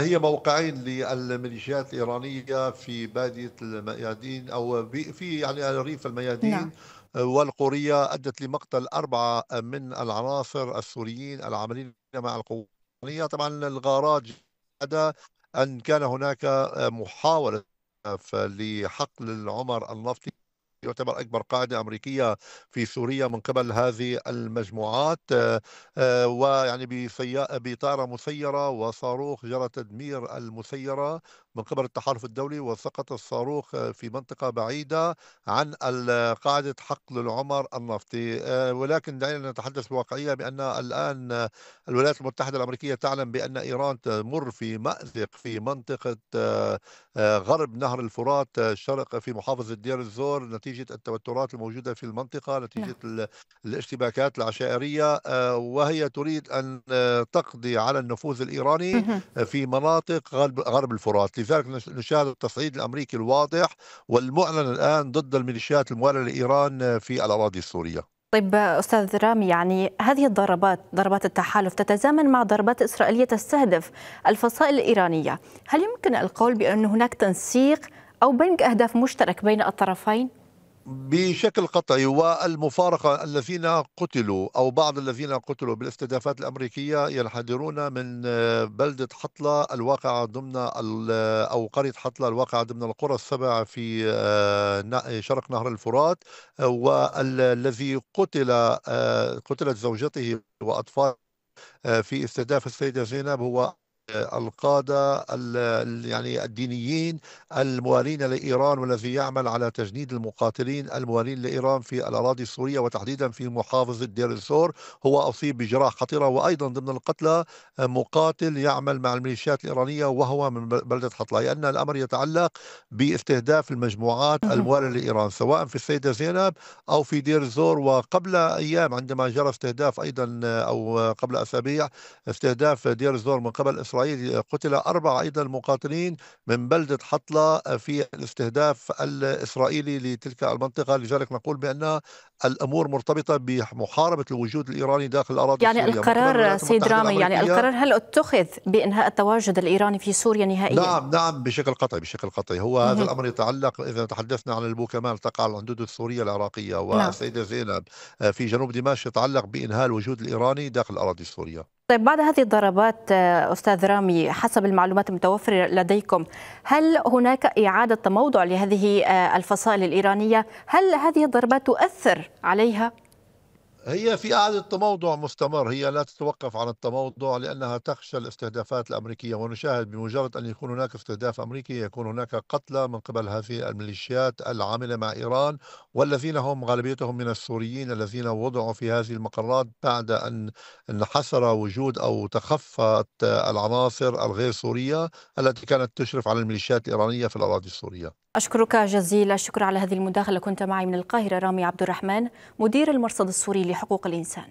هي موقعين للميليشيات الإيرانية في بادية الميادين أو في يعني ريف الميادين نعم. والقورية أدت لمقتل أربعة من العناصر السوريين العاملين مع القوات الإيرانية طبعا الغارات جاءت أن كان هناك محاولة لحقل العمر النفطي يعتبر أكبر قاعدة أمريكية في سوريا من قبل هذه المجموعات. آه، آه، ويعني بطائرة مسيرة وصاروخ جرى تدمير المسيرة من قبل التحالف الدولي وسقط الصاروخ في منطقة بعيدة عن قاعدة حقل العمر النفطي. آه، ولكن دعينا نتحدث بواقعية بأن الآن الولايات المتحدة الأمريكية تعلم بأن إيران تمر في مأزق في منطقة غرب نهر الفرات شرق في محافظة دير الزور نتيجة التوترات الموجودة في المنطقة نعم نتيجة ال- الاشتباكات العشائرية آه، وهي تريد أن آه، تقضي على النفوذ الإيراني مهم. في مناطق غرب غرب الفرات لذلك نش- نشاهد التصعيد الأمريكي الواضح والمعلن الآن ضد الميليشيات الموالية لإيران في الأراضي السورية طيب أستاذ رامي يعني هذه الضربات ضربات التحالف تتزامن مع ضربات إسرائيلية تستهدف الفصائل الإيرانية هل يمكن القول بأن هناك تنسيق أو بنك أهداف مشترك بين الطرفين؟ بشكل قطعي والمفارقة الذين قتلوا أو بعض الذين قتلوا بالاستهدافات الأمريكية ينحدرون من آه، بلدة حطلة الواقعة ضمن ال- أو قرية حطلة الواقعة ضمن القرى السبع في آه، شرق نهر الفرات آه، والذي قتل آه، قتلت زوجته وأطفال آه، في استهداف السيدة زينب هو آه، القادة ال- ال- يعني الدينيين الموالين لإيران والذي يعمل على تجنيد المقاتلين الموالين لإيران في الأراضي السورية وتحديدا في محافظة دير الزور هو أصيب بجراح خطيرة وأيضا ضمن القتلى مقاتل يعمل مع الميليشيات الإيرانية وهو من بلدة حطلة. لأن الأمر يتعلق باستهداف المجموعات. الموالية لإيران سواء في السيدة زينب أو في دير الزور وقبل أيام عندما جرى استهداف أيضا أو قبل أسابيع استهداف دير الزور من قبل إسرائيل قتل أربع أيضا مقاتلين من بلدة حطلة في الاستهداف الإسرائيلي لتلك المنطقة. لذلك نقول بأن الأمور مرتبطة بمحاربة الوجود الإيراني داخل الأراضي يعني السورية القرار سيد رامي يعني القرار هل اتخذ بإنهاء التواجد الإيراني في سوريا نهائيا؟ نعم نعم بشكل قطعي بشكل قطعي. هو هذا. الأمر يتعلق إذا تحدثنا عن البوكمان تقع على الحدود السورية العراقية. نعم. والسيدة زينب في جنوب دمشق يتعلق بإنهاء الوجود الإيراني داخل الأراضي السورية طيب بعد هذه الضربات آه، أستاذ رامي حسب المعلومات المتوفرة لديكم هل هناك إعادة تموضع لهذه آه، الفصائل الإيرانية؟ هل هذه الضربات تؤثر عليها؟ هي في إعادة تموضع مستمر هي لا تتوقف عن التموضع لأنها تخشى الاستهدافات الأمريكية ونشاهد بمجرد أن يكون هناك استهداف أمريكي يكون هناك قتلى من قبل هذه الميليشيات العاملة مع إيران والذين هم غالبيتهم من السوريين الذين وضعوا في هذه المقرات بعد أن انحسر وجود أو تخفت العناصر الغير سورية التي كانت تشرف على الميليشيات الإيرانية في الأراضي السورية. أشكرك جزيل الشكر على هذه المداخلة. كنت معي من القاهرة رامي عبد الرحمن مدير المرصد السوري لحقوق الإنسان.